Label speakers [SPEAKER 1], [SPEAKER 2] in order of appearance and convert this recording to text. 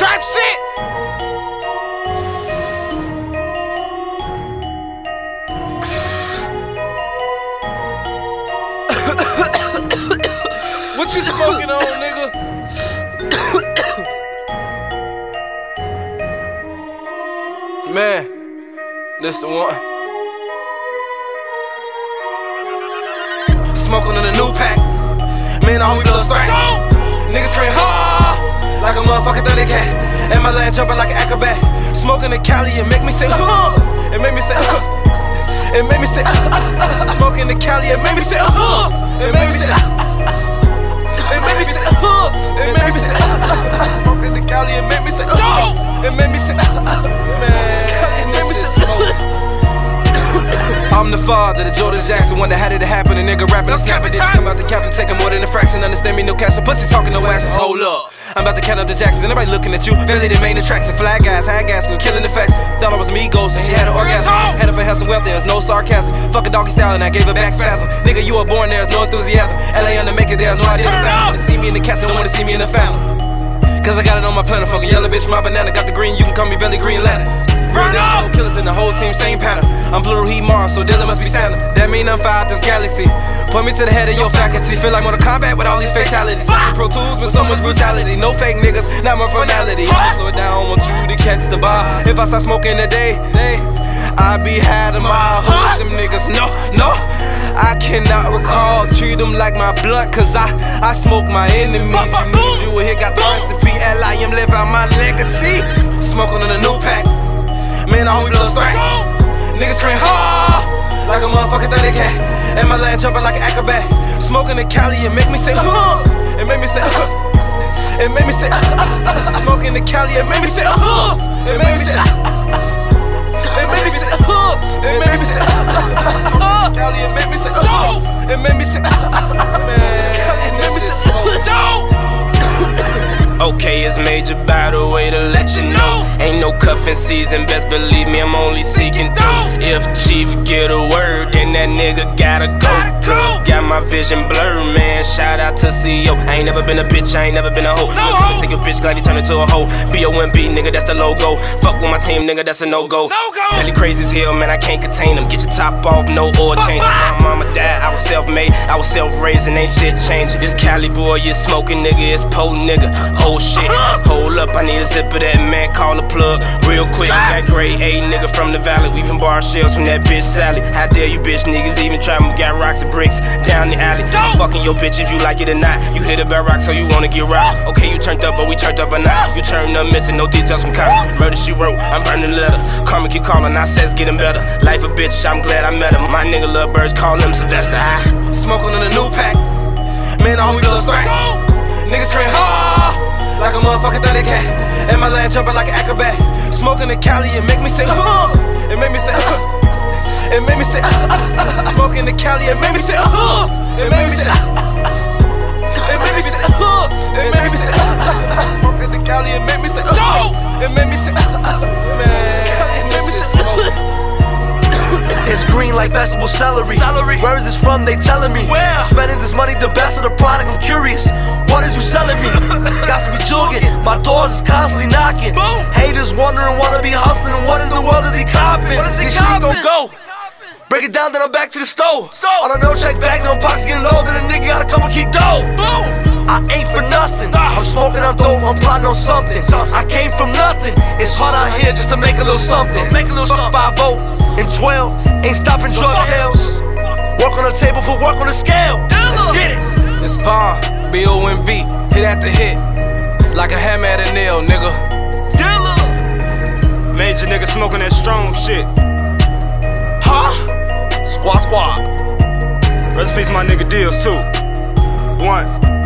[SPEAKER 1] trap shit. what you smoking on, nigga? Man, this the one. Smoking on a new pack. Man, all we do is strike. Niggas scream hard like a motherfucking thundercat. cat. And my leg jumping like an acrobat. Smoking the Cali, it make me say uh. It make me say uh. It make me say uh. Smoking the Cali, it make me say uh. It make me say uh. It make me say uh. It make me say uh. Smoking the Cali, it make me say uh. It make me say uh. Man, it make me say smoke. I'm the father, the Jordan Jackson, one that had it to happen. A nigga rapping and snapping. Didn't come out the captain, taking more than a fraction. Understand me, no cash, no pussy talking, no asses. Hold up. I'm about to count up the Jacksons, and everybody looking at you. Barely the main attraction. Flag guys, high gas, killing the facts. Thought I was Migos, and she had an orgasm. Had of a health and wealth, there's no sarcasm. Fuck a doggy style, and I gave her back spasm. Nigga, you were born, there's no enthusiasm. LA on the make it, there's no idea. Turn up! See me in the castle, don't wanna see me in the family. Cause I got it on my planet, fucking yellow bitch, my banana. Got the green, you can call me Valley Green Lantern. Burn up! In the whole team, same pattern. I'm Blue Heat Mars, so Dylan must be Santa. That mean I'm fire this galaxy. Put me to the head of your faculty. Feel like Mortal Kombat with all these fatalities. Pro tools with so much brutality. No fake niggas, not my finality. Slow it down, want you to catch the bar. If I start smoking today, day, I be had a mile. Them niggas, no, no. I cannot recall. Treat them like my blood, cause I, I smoke my enemies. You need you here, got the recipe. L.I.M. live out my legacy. Smoking on a new pack. Man, all we blow strike. Niggas scream ha like a motherfucking thundercat. And my leg jumping like an acrobat. Smoking the Cali, it make me say uh. It make me say uh. It make me say uh. Smoking the Cali, it make me say uh. It make me say uh.
[SPEAKER 2] It's Maejor by the way to let you know. Ain't no cuffing season, best believe me, I'm only seeking through. If Chief get a word, then that nigga gotta go. Cause got my vision blurred, man. Shout out to CEO. I ain't never been a bitch, I ain't never been a hoe. No hoe. Take a bitch, glad he turned into a hoe. B-O-M-B, nigga, that's the logo. Fuck with my team, nigga, that's a no-go. No-go. Hell, crazy as hell, man, I can't contain him. Get your top off, no oil change. My mama died, I was self-made, I was self-raised, and ain't shit changing. This Cali boy, you smoking, nigga, it's potent, nigga. Oh, whole shit. Hold up, I need a zip of that man, call the plug real quick. That grade A nigga from the valley, we from bar shells from that bitch Sally. How dare you bitch niggas even try to got rocks and bricks down the alley. I'm fucking your bitch if you like it or not. You hit a bad rock so you wanna get rocked. Okay, you turned up, but we turned up or not. You turned up missing, no details from cop. Murder she wrote, I'm burning letter. Karma keep calling, I says getting better. Life a bitch, I'm glad I met him. My nigga love birds, call him Sylvester. I
[SPEAKER 1] smoking on a new pack. Man, all we do is thrack. Niggas scream, ha! like a motherfucking thundercat. And my leg jumping like an acrobat. Smoking the Cali, it make me say, uh. It make me say, uh. It make me say, ah, ah, ah, uh. Smoking the Cali, it make me say, uh. It make me say, uh. It make me say. Uh-huh. It make me say. Smoking the Cali, it make me say, uh. It make me say, uh. Man, it make me say, smoke.
[SPEAKER 3] It's green like vegetable celery. celery. Where is this from? They telling me.
[SPEAKER 1] Where?
[SPEAKER 3] Spending this money, the best of the product. I'm curious. What is you selling me? Got to be jogging. My doors is constantly knocking. Boom. Haters wondering, wanna be Break it down, then I'm back to the stove. stove. On a no check bags, my pockets getting low, then a nigga gotta come and keep dough. Boom. I ain't for nothing. I'm smoking, I'm dope, I'm plotting on something. I came from nothing. It's hard out here just to make a little something. Make a little something. 5 and 12, ain't stopping drug sales. Work on the table, put work on the scale. Let's get it.
[SPEAKER 1] It's Bond, B O M B, hit after hit, like a hammer at a nail, nigga.
[SPEAKER 2] Dilla. Maejor nigga smoking that strong shit.
[SPEAKER 1] Huh? Squad
[SPEAKER 2] peace, my nigga deals too. One.